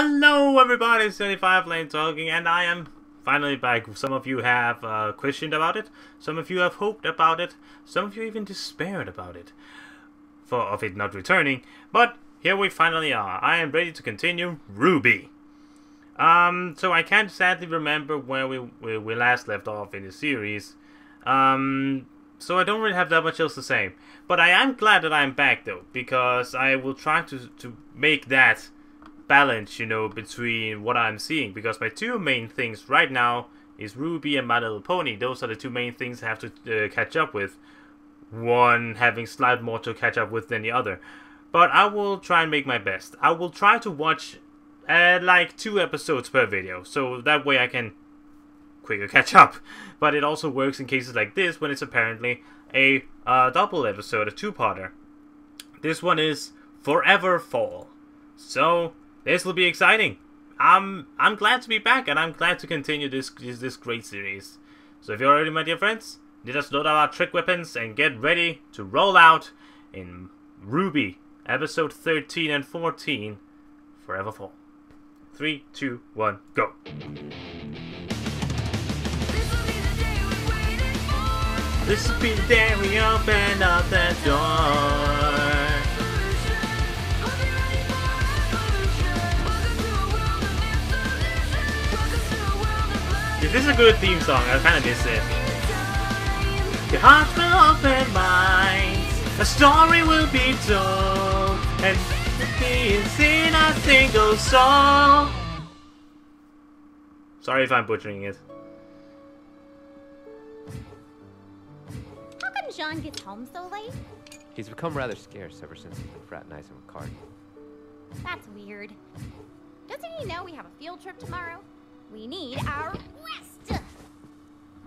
Hello everybody, it's 75 Lane talking and I am finally back. Some of you have uh, questioned about it, some of you have hoped about it, some of you even despaired about it, for of it not returning, but here we finally are. I am ready to continue RWBY. Um, so I can't sadly remember where we, we, we last left off in the series, um, so I don't really have that much else to say. But I am glad that I'm back though, because I will try to, to make that balance, you know, between what I'm seeing. Because my two main things right now is RWBY and My Little Pony. Those are the two main things I have to uh, catch up with. One having slightly more to catch up with than the other. But I will try and make my best. I will try to watch uh, like two episodes per video, so that way I can quicker catch up. But it also works in cases like this when it's apparently a uh, double episode, a two-parter. This one is Forever Fall. So this will be exciting. I'm I'm glad to be back, and I'm glad to continue this this, this great series. So if you're ready, my dear friends, let us load our trick weapons and get ready to roll out in RWBY, episode 13 and 14, Forever Fall. 3, 2, 1, go. This will be the day we open up the door. If this is a good theme song, I kind of miss it. Your hearts will open minds, a story will be told, and it's in a single song. Sorry if I'm butchering it. How come Jaune gets home so late? He's become rather scarce ever since he's been fraternizing with Card. That's weird. Doesn't he know we have a field trip tomorrow? We need our rest!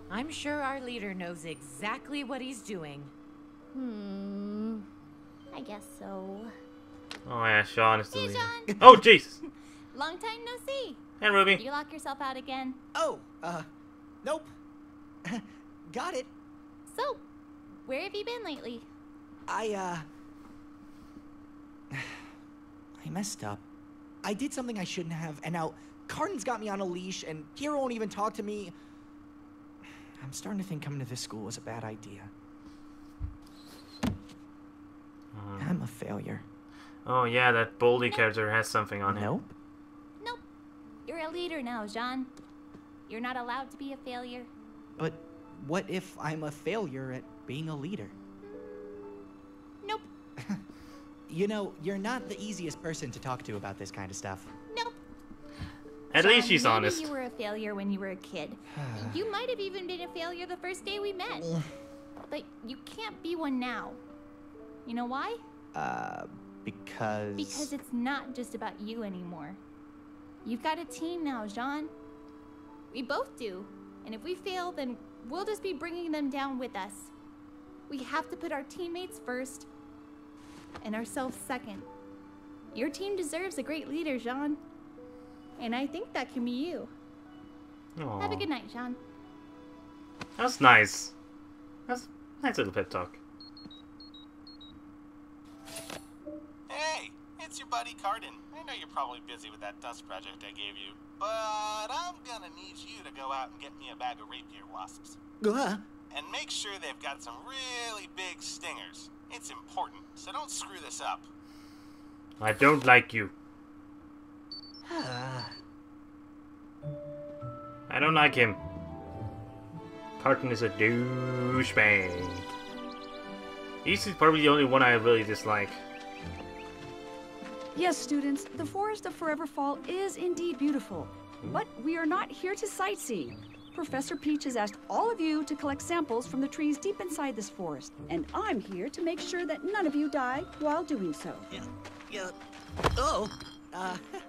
I'm sure our leader knows exactly what he's doing. Hmm. I guess so. Oh yeah, Jaune is the Hey, leader. Jaune! Oh Jesus! Long time no see. Hey Ruby. Did you lock yourself out again? Oh, uh, nope. Got it. So, where have you been lately? I, uh. I messed up. I did something I shouldn't have, and now Cardin's got me on a leash, and Kira won't even talk to me. I'm starting to think coming to this school was a bad idea. Uh-huh. I'm a failure. Oh yeah, that Boldy character has something on him. Nope. Nope. You're a leader now, Jaune. You're not allowed to be a failure. But what if I'm a failure at being a leader? Nope. You know, you're not the easiest person to talk to about this kind of stuff. Nope. At Jaune, least she's maybe honest. you were a failure when you were a kid. you might have even been a failure the first day we met. but you can't be one now. You know why? Uh, because. Because it's not just about you anymore. You've got a team now, Jaune. We both do. And if we fail, then we'll just be bringing them down with us. We have to put our teammates first and ourselves second. Your team deserves a great leader, Jaune. And I think that can be you. Aw, Have a good night, Jaune. That's nice. That's a nice little pep talk. Hey, it's your buddy Cardin. I know you're probably busy with that dust project I gave you, but I'm gonna need you to go out and get me a bag of rapier wasps. Go uh, And make sure they've got some really big stingers. It's important, so don't screw this up. I don't like you. I don't like him. Cardin is a douchebag. He's probably the only one I really dislike. Yes, students, the Forest of Forever Fall is indeed beautiful. But we are not here to sightsee. Professor Peach has asked all of you to collect samples from the trees deep inside this forest, and I'm here to make sure that none of you die while doing so. yeah. Yeah. Oh. Uh.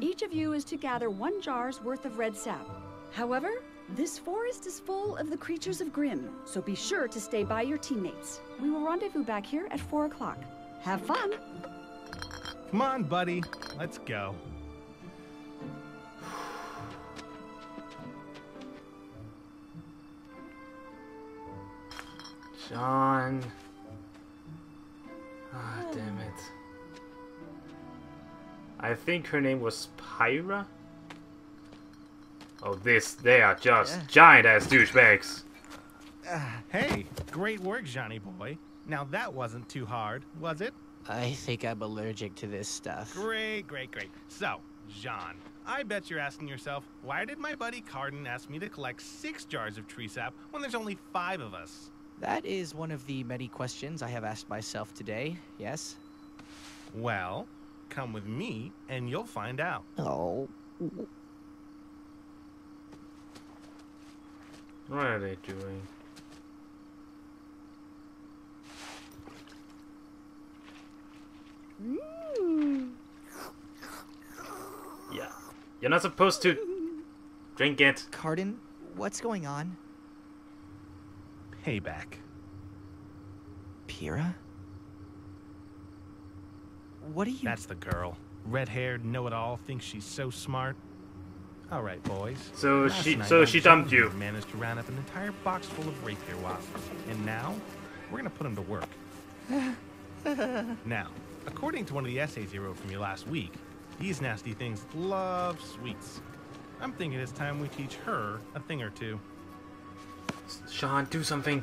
Each of you is to gather one jar's worth of red sap. However, this forest is full of the creatures of Grimm, so be sure to stay by your teammates. We will rendezvous back here at 4 o'clock. Have fun! Come on, buddy. Let's go. Jaune. Ah, damn it. I think her name was Pyrrha. Oh, this, they are just Yeah. giant ass douchebags. Uh, hey, great work, Johnny boy. Now that wasn't too hard, was it? I think I'm allergic to this stuff. Great, great, great. So, Jaune, I bet you're asking yourself, why did my buddy Cardin ask me to collect six jars of tree sap when there's only five of us? That is one of the many questions I have asked myself today, yes? Well, come with me and you'll find out. Oh. What are they doing? Mm. Yeah. You're not supposed to drink it. Cardin, what's going on? Payback. Pyrrha? What are you... That's the girl. Red-haired, know-it-all, thinks she's so smart. All right, boys. So Last she- night, so my she dumped you. Managed to round up an entire box full of rapier wasps, and now we're gonna put them to work. now, according to one of the essays he wrote for me last week, these nasty things love sweets. I'm thinking it's time we teach her a thing or two. Jaune, do something.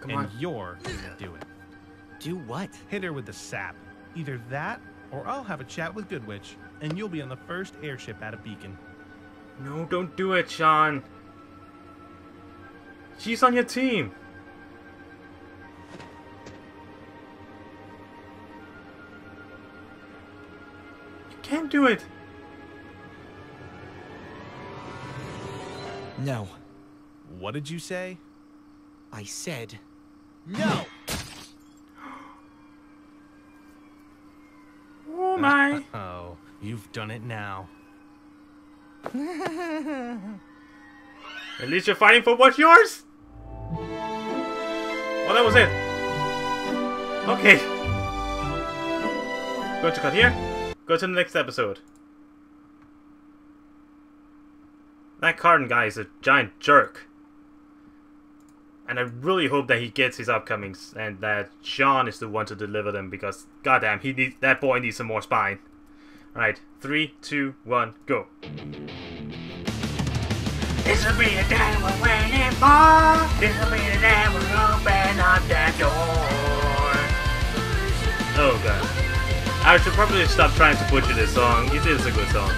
Come and on. you're gonna do it. Do what? Hit her with the sap. Either that, or I'll have a chat with Goodwitch, and you'll be on the first airship out of Beacon. No, don't do it, Jaune. She's on your team. You can't do it. No. What did you say? I said... No! Oh. Oh, you've done it now. At least you're fighting for what's yours. Oh, that was it. Okay. Going to cut here. Go to the next episode. That Cardin guy is a giant jerk. And I really hope that he gets his upcomings and that Jaune is the one to deliver them because goddamn, he needs that boy needs some more spine. Alright, three, two, one, go. This'll be the day we're waiting for. This'll be the day we open up that door. Oh god. I should probably stop trying to butcher this song. It is a good song.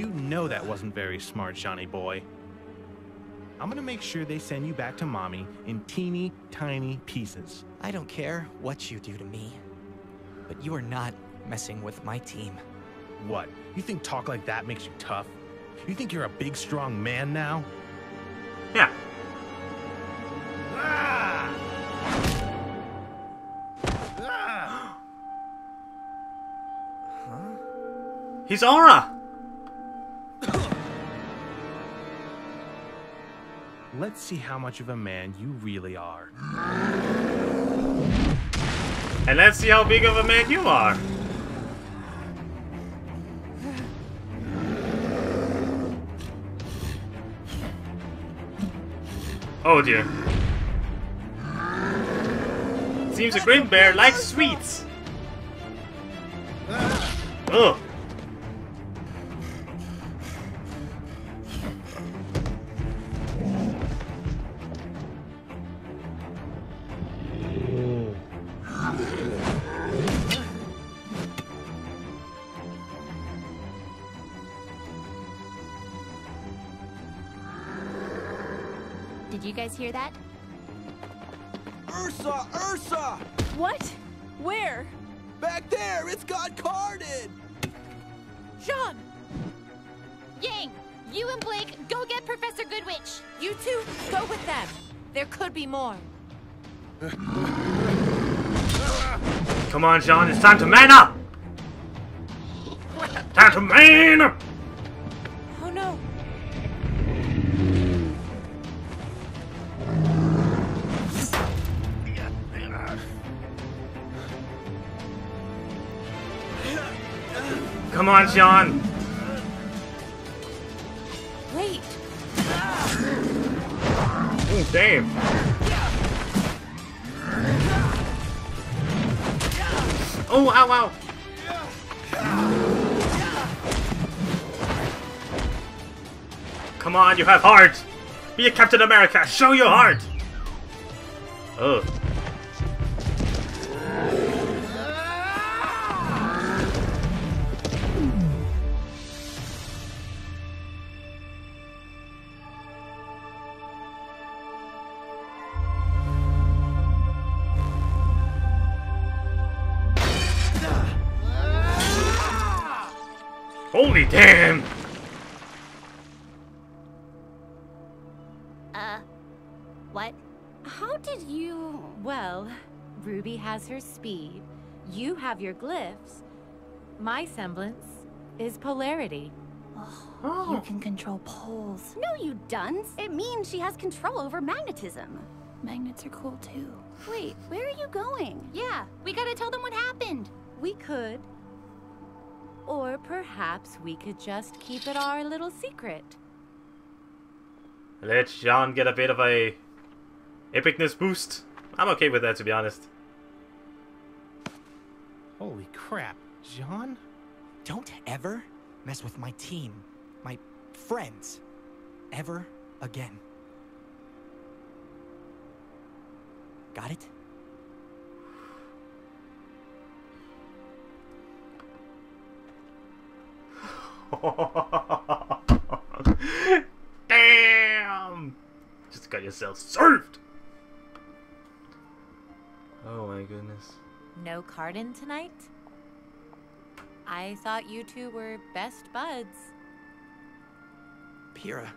You know that wasn't very smart, Johnny boy. I'm gonna make sure they send you back to mommy in teeny tiny pieces. I don't care what you do to me. But you are not messing with my team. What? You think talk like that makes you tough? You think you're a big, strong man now? Yeah. Ah! Ah! He's Aura! Let's see how much of a man you really are. And let's see how big of a man you are. Oh dear. Seems a Grimm bear likes sweets. Ugh. Guys hear that? Ursa! Ursa! What? Where? Back there! It's got Cardin! Jaune! Yang, you and Blake, go get Professor Goodwitch. You two, go with them. There could be more. Come on, Jaune, it's time to man up! Time to man up! Come on, Jaune. Wait. Ooh, damn. Oh, ow, ow. Come on, you have heart. Be a Captain America. Show your heart. Oh. Damn! Uh, what? How did you. Well, Ruby has her speed. You have your glyphs. My semblance is polarity. Oh, You can control poles. No, you dunce. It means she has control over magnetism. Magnets are cool too. Wait, where are you going? Yeah, we gotta tell them what happened. We could. Or perhaps we could just keep it our little secret. Let Jaune get a bit of a epicness boost. I'm okay with that, to be honest. Holy crap, Jaune? Don't ever mess with my team, my friends, ever again. Got it? Damn! Just got yourself served! Oh my goodness. No Cardin tonight? I thought you two were best buds. Pyrrha,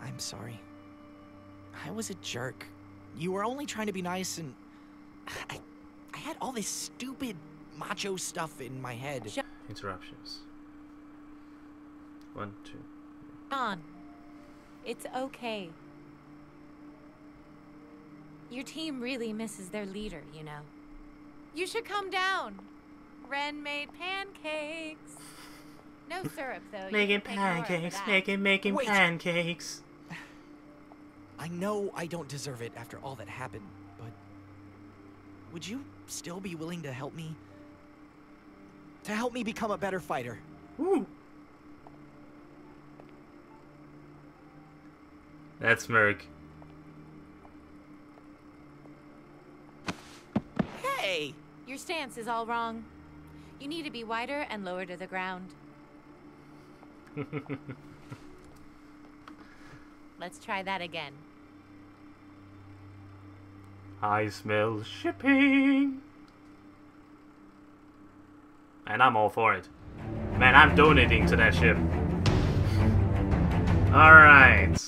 I'm sorry. I was a jerk. You were only trying to be nice and. I, I had all this stupid macho stuff in my head. Interruptions. One, two. Jaune, it's okay. Your team really misses their leader, you know. You should come down. Ren made pancakes. No syrup, though. Making can take more of pancakes, that. making, making Wait. pancakes. I know I don't deserve it after all that happened, but. Would you still be willing to help me? To help me become a better fighter? Woo! That's Merc. Hey! Your stance is all wrong. You need to be wider and lower to the ground. Let's try that again. I smell shipping. And I'm all for it. Man, I'm donating to that ship. Alright.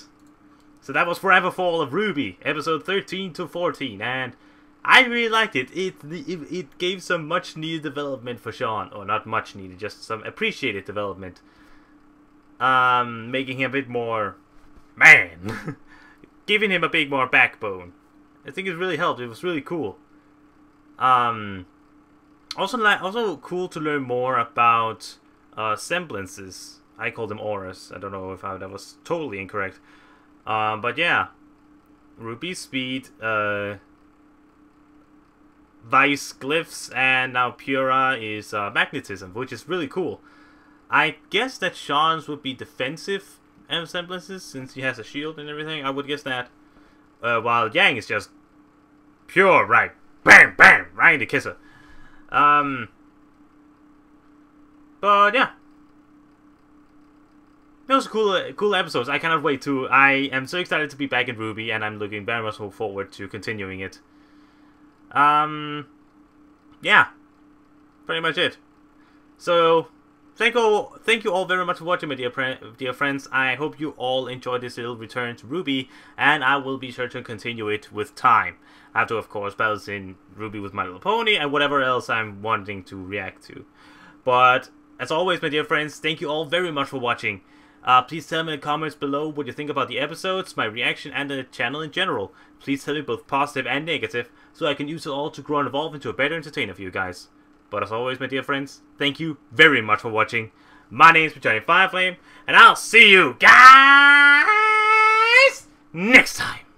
So that was Forever Fall of RWBY, episode 13 to 14, and I really liked it. It, it. it gave some much needed development for Jaune. Or not much needed, just some appreciated development. Um, making him a bit more man. Giving him a bit more backbone. I think it really helped. It was really cool. Um, also, like, also cool to learn more about uh, semblances. I call them auras. I don't know if I, that was totally incorrect. Um, but yeah, Ruby Speed, uh, Weiss Glyphs, and now Pyrrha is uh, Magnetism, which is really cool. I guess that Jaune's would be defensive and semblances since he has a shield and everything. I would guess that. Uh, while Yang is just pure, right? Bam, bam, right in the kisser. Um, but yeah, those cool, cool episodes. I cannot wait to. I am so excited to be back in RWBY, and I'm looking very much forward to continuing it. Um, yeah, pretty much it. So, thank you, thank you all very much for watching, my dear, dear friends. I hope you all enjoyed this little return to RWBY, and I will be sure to continue it with time. I have to, of course, balance in RWBY with My Little Pony and whatever else I'm wanting to react to. But as always, my dear friends, thank you all very much for watching. Uh, please tell me in the comments below what you think about the episodes, my reaction, and the channel in general. Please tell me both positive and negative, so I can use it all to grow and evolve into a better entertainer for you guys. But as always, my dear friends, thank you very much for watching. My name is Johnny Fireflame, and I'll see you guys next time.